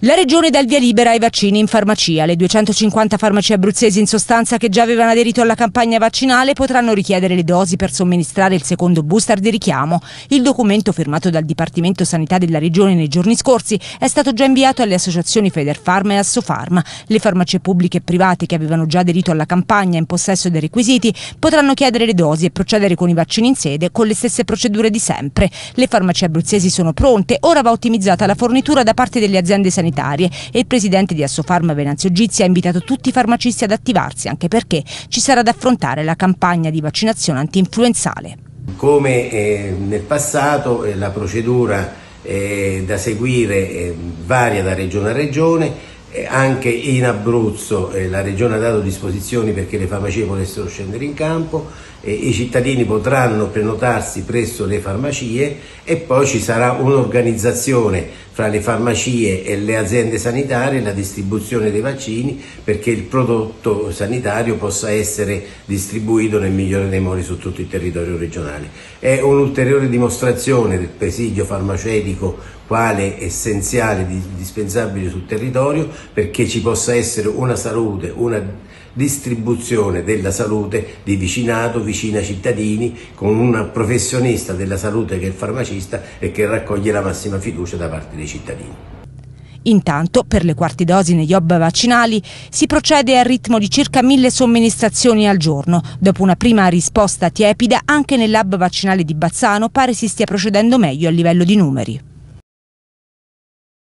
La Regione dà il via libera ai vaccini in farmacia. Le 250 farmacie abruzzesi in sostanza che già avevano aderito alla campagna vaccinale potranno richiedere le dosi per somministrare il secondo booster di richiamo. Il documento firmato dal Dipartimento Sanità della Regione nei giorni scorsi è stato già inviato alle associazioni Federfarma e Assofarma. Le farmacie pubbliche e private che avevano già aderito alla campagna in possesso dei requisiti potranno chiedere le dosi e procedere con i vaccini in sede con le stesse procedure di sempre. Le farmacie abruzzesi sono pronte, ora va ottimizzata la fornitura da parte delle aziende sanitarie sanitarie e il presidente di Assofarma Venanzio Gizzi ha invitato tutti i farmacisti ad attivarsi anche perché ci sarà da affrontare la campagna di vaccinazione anti-influenzale. Come eh, nel passato eh, la procedura eh, da seguire varia da regione a regione, anche in Abruzzo eh, la regione ha dato disposizioni perché le farmacie potessero scendere in campo, i cittadini potranno prenotarsi presso le farmacie e poi ci sarà un'organizzazione fra le farmacie e le aziende sanitarie la distribuzione dei vaccini perché il prodotto sanitario possa essere distribuito nel migliore dei modi su tutto il territorio regionale. È un'ulteriore dimostrazione del presidio farmaceutico quale essenziale, indispensabile sul territorio perché ci possa essere una salute, una distribuzione della salute di vicinato, vicina cittadini, con un professionista della salute che è il farmacista e che raccoglie la massima fiducia da parte dei cittadini. Intanto, per le quarti dosi negli hub vaccinali si procede al ritmo di circa mille somministrazioni al giorno. Dopo una prima risposta tiepida, anche nell'hub vaccinale di Bazzano pare si stia procedendo meglio a livello di numeri.